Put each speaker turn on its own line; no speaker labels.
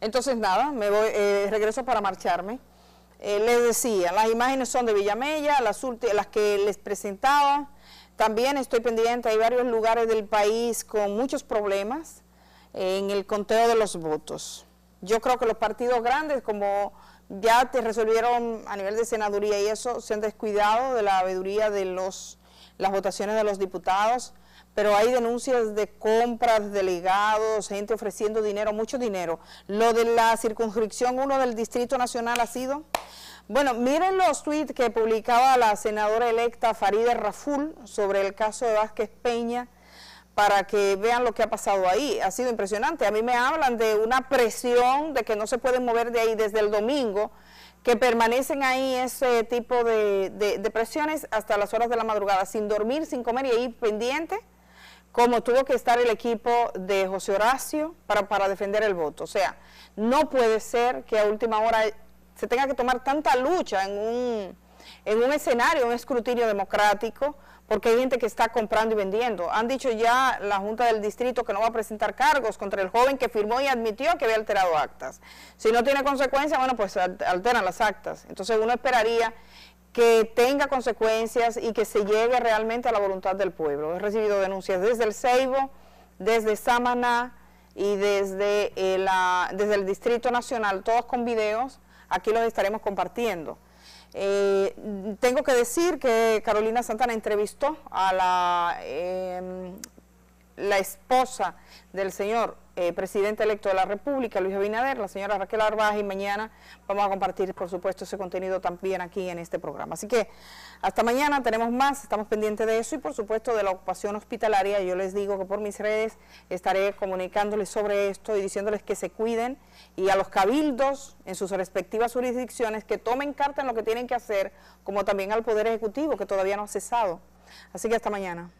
Entonces nada, me voy, eh, regreso para marcharme. Eh, les decía, las imágenes son de Villamella, las, las que les presentaba. También estoy pendiente, hay varios lugares del país con muchos problemas en el conteo de los votos. Yo creo que los partidos grandes, como ya te resolvieron a nivel de senaduría y eso, se han descuidado de la veeduría de los, las votaciones de los diputados, pero hay denuncias de compras, de delegados, gente ofreciendo dinero, mucho dinero. Lo de la circunscripción 1 del Distrito Nacional ha sido... Bueno, miren los tweets que publicaba la senadora electa Faride Raful sobre el caso de Vázquez Peña, para que vean lo que ha pasado ahí. Ha sido impresionante. A mí me hablan de una presión de que no se pueden mover de ahí desde el domingo, que permanecen ahí ese tipo de, presiones hasta las horas de la madrugada, sin dormir, sin comer y ahí pendiente, como tuvo que estar el equipo de José Horacio para, para defender el voto. O sea, no puede ser que a última hora se tenga que tomar tanta lucha en un, en un escenario, un escrutinio democrático, porque hay gente que está comprando y vendiendo. Han dicho ya la Junta del Distrito que no va a presentar cargos contra el joven que firmó y admitió que había alterado actas. Si no tiene consecuencias, bueno, pues alteran las actas. Entonces uno esperaría que tenga consecuencias y que se llegue realmente a la voluntad del pueblo. He recibido denuncias desde el Ceibo, desde Samaná y desde, eh, desde el Distrito Nacional, todos con videos aquí los estaremos compartiendo. Eh, tengo que decir que Carolina Santana entrevistó a la, em, la esposa del señor eh, presidente electo de la República, Luis Abinader, la señora Raquel Arbaje, y mañana vamos a compartir, por supuesto, ese contenido también aquí en este programa. Así que hasta mañana tenemos más, estamos pendientes de eso y, por supuesto, de la ocupación hospitalaria. Yo les digo que por mis redes estaré comunicándoles sobre esto y diciéndoles que se cuiden y a los cabildos en sus respectivas jurisdicciones que tomen carta en lo que tienen que hacer, como también al Poder Ejecutivo, que todavía no ha cesado. Así que hasta mañana.